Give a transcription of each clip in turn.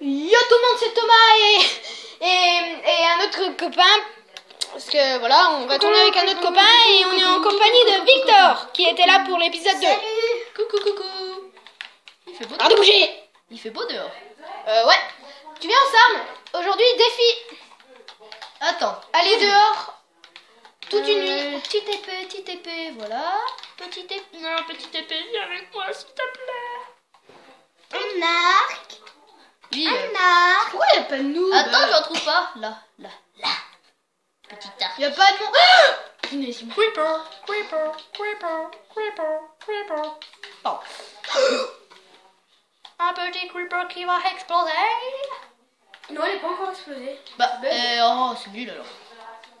Yo tout le monde, c'est Thomas et, et, et un autre copain. Parce que voilà, on va tourner avec un autre copain et on est en compagnie de Victor qui était là pour l'épisode 2. Coucou, coucou. Il fait beau Arrête de bouger Il fait beau dehors. Euh, ouais. Tu viens ensemble Aujourd'hui, défi. Attends. Aller dehors toute une Euh, nuit. Petite épée, petite épée, voilà. Petite épée. Non, petite épée, viens avec moi, s'il te plaît. Un arc, Oui. euh. Pourquoi y a pas de nous Attends, j'en trouve pas. Là, là, là. Petite arc. Y a pas de. Ah il m'a- Creeper, creeper, creeper, creeper, creeper. Oh. Un petit creeper qui va exploser. Non, il est pas encore explosé. Bah, euh, oh, c'est nul alors.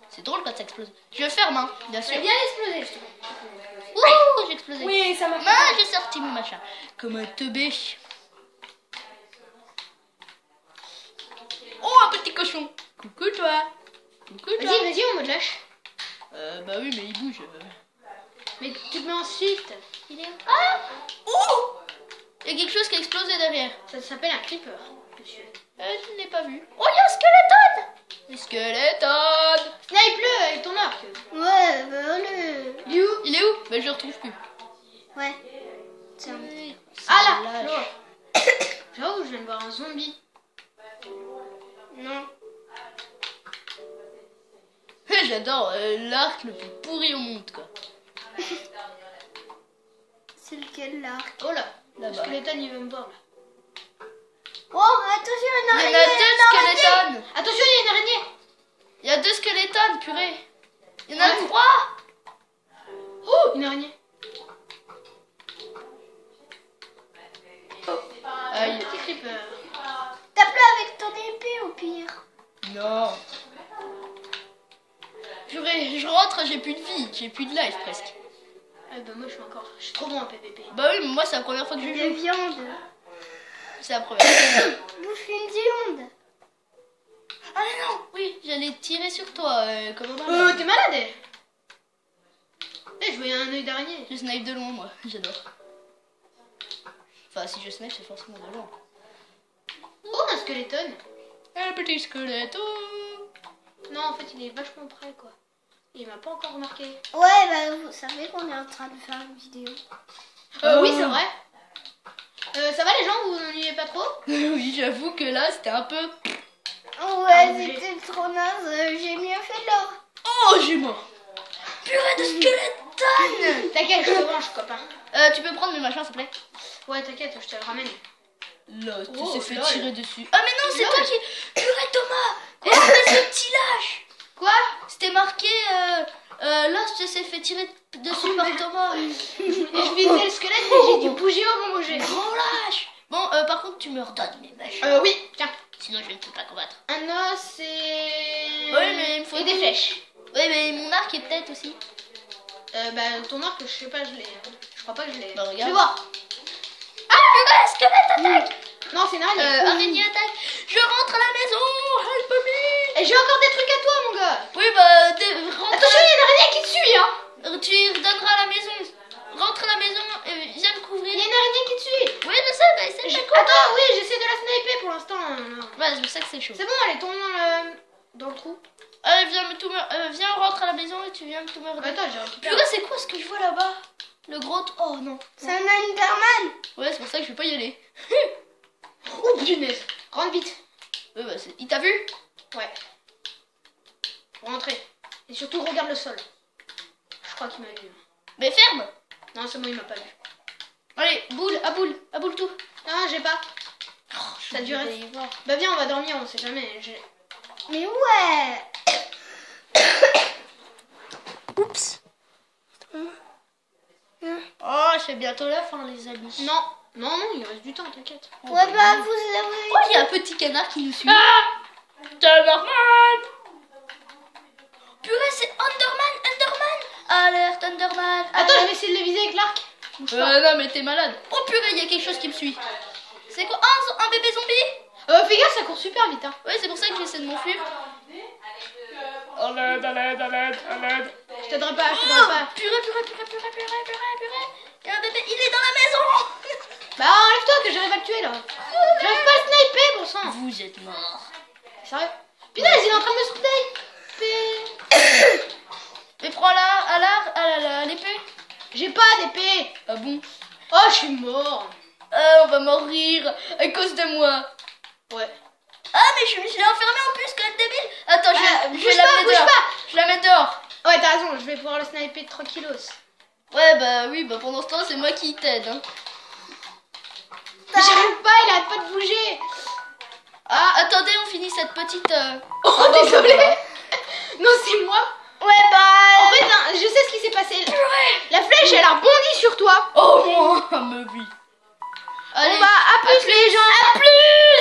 C'est drôle quand ça explose. Je ferme, hein, bien sûr. Il vient d'exploser, je te Ouh, j'ai explosé. Oui, ça m'a Ah, j'ai sorti mon machin. Comme un teubé. Oh, un petit cochon. Coucou toi. Coucou toi. Vas-y, vas-y, on me lâche. Euh, bah oui, mais il bouge. euh. Mais tu te mets en shift. Il est où Ah Oh Il y a quelque chose qui a explosé derrière. Ça s'appelle un creeper, monsieur. Euh, je ne l'ai pas vu. Oh, il y a un skeleton Le skeleton Snipe-le avec ton arc. Ouais, bah le. Il est où Il est où Bah, je le retrouve plus. Ouais. Tiens. Ah là. J'avoue, je viens de voir un zombie. J'adore euh, l'arc le plus pourri au monde, quoi. C'est lequel l'arc? Oh là, le Là-bas. skeleton il veut me voir là. Oh, attention, Il y en a deux skeletons Attention, il y a une araignée. Il y a deux skeletons, purée Il y en a Ouais. trois Oh, une araignée. Aïe. Petit creeper. Tape-le avec ton épée au pire. Non Purée, je rentre, j'ai plus de vie, j'ai plus de life presque. Ah bah moi je suis encore, je suis trop bon en PVP. Bah oui, mais moi c'est la première fois que je joue. viandes. C'est la première fois. Bouffe une viande. Ah mais non Oui, j'allais tirer sur toi euh, comme un Euh, malade. t'es malade Eh, je voyais un œil d'araignée. Je snipe de loin, moi, j'adore. Enfin, si je snipe, c'est forcément de loin. Oh, un skeleton. Un petit squelette. Non, en fait, il est vachement près quoi. Il m'a pas encore remarqué. Ouais, bah vous savez qu'on est en train de faire une vidéo. Euh, Oh. oui, c'est vrai. Euh, ça va les gens, vous vous ennuyez pas trop oui, j'avoue que là, c'était un peu... Ouais, Ah, j'ai- c'était trop naze. euh, J'ai mieux fait l'or. Oh, j'ai mort Purée de skeleton T'inquiète, je te range, copain. euh, Tu peux prendre mes machins, s'il te plaît Ouais, t'inquiète, je te le ramène. Là, tu Oh, t'es fait lol. tirer dessus. Ah mais non, c'est toi qui... Purée Thomas Espèce de petit lâche? Quoi? C'était marqué... Euh, euh, Lost s'est fait tirer dessus par Thomas. Et je visais le squelette, mais j'ai dû bouger au moment où j'ai. Grand lâche Bon, euh, par contre, tu me redonnes mes machins. Euh, oui, tiens. Sinon, je ne peux pas combattre. Un os et. Ouais, mais il me faut Et des flèches. Ouais, mais mon arc est peut-être aussi. Euh, bah, ton arc, je sais pas, je l'ai. hein. Je crois pas que je l'ai. Bah, regarde. Je vais voir. Ah, purée, squelette attaque Non, c'est une araignée. Euh, araignée attaque Je rentre à la maison Help me Et j'ai encore des trucs à toi, mon gars. Oui, bah, dé- rentre y a une araignée qui te suit, hein. Euh, Tu redonneras à la maison. Rentre à la maison et viens me Il couvrir. y a une araignée qui te suit. Oui, je sais, bah, Je- pas quoi. Attends, oui, j'essaie de la sniper pour l'instant. c'est pour ça que c'est chaud. C'est bon, elle est tombée dans le, dans le trou. Allez, viens, me tout me... euh, viens, on rentre à la maison et tu viens me tout me. Attends, j'ai récupéré. C'est quoi ce que je vois là-bas? Le gros... Oh non. C'est un Enderman. Ouais, c'est pour ça que je vais pas y aller. Oh, punaise. Rentre vite. Ouais, bah, il t'a vu? Ouais. Rentrez. Et surtout, regarde le sol. Je crois qu'il m'a vu. Mais ferme Non, c'est moi, il m'a pas vu. Allez, boule, à boule, à boule tout. Non, j'ai pas. Ça Ça dure. Bah, viens, on va dormir, on sait jamais. Mais ouais. Oups. Oh, c'est bientôt la fin, les amis. Non, non, non, il reste du temps, t'inquiète. Oh, Ouais, bah, vous avez. Oh, il y a un petit canard qui nous suit. Ah Enderman Purée, c'est Enderman Alerte, Enderman Attends, je alerte. vais essayer de le viser avec l'arc. Euh, non, mais t'es malade. Oh purée, il y a quelque chose qui me suit. C'est quoi? Un, un bébé zombie Euh, fais gaffe, ça court super vite, hein. Ouais, c'est pour ça que j'essaie de m'enfuir. À l'aide, à l'aide. Je t'aiderai pas, je Oh, t'aiderai pas. purée, purée, purée, purée, purée, purée, purée. Il y a un bébé, il est dans la maison Bah, enlève-toi que j'arrive à le tuer là. J'arrive pas à le sniper, bon 100%. Vous êtes mort. Sérieux? Putain, il est en train de me sauter. Mais prends la, à la, à la, la- l'épée. J'ai pas d'épée. Ah bon? Oh, je suis mort. Ah, on va mourir à cause de moi. Ouais. Ah, mais je suis enfermé en plus, quel débile. Attends, je, Ah, je vais la pas, mettre bouge dehors. pas. Je la mets dehors. Ouais, t'as raison, je vais pouvoir le sniper tranquillos. Ouais, bah oui, bah pendant ce temps, c'est moi qui t'aide. Hein. J'arrive pas, il arrête pas de bouger. Ah, attendez, on finit cette petite. euh, Oh, désolé. Non, c'est moi. Ouais, bah. Je sais ce qui s'est passé. La flèche, elle a rebondi sur toi. Oh, moi, me vie. Allez, Bon bah, à plus les gens. à plus